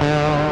hell.